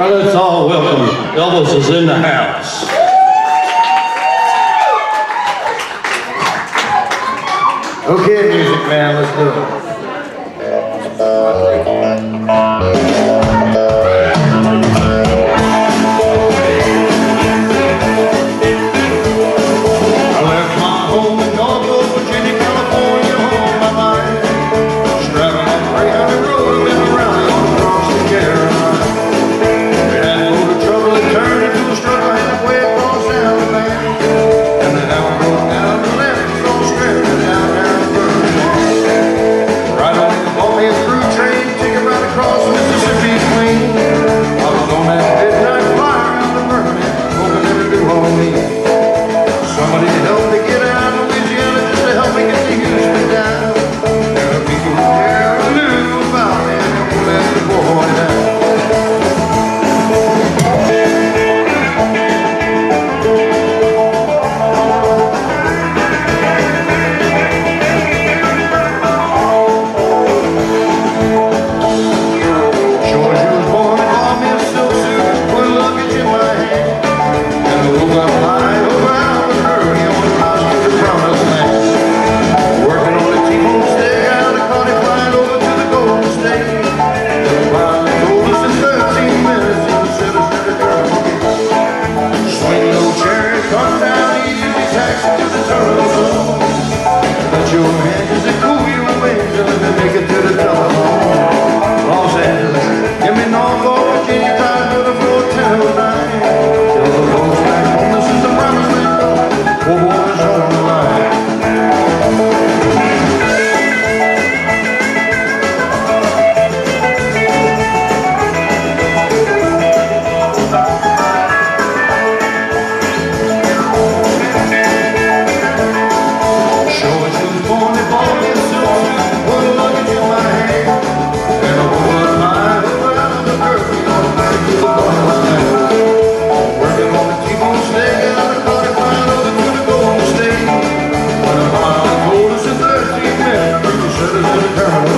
Now let's all welcome Elvis is in the house. Okay, music man, let's do it. only Yeah.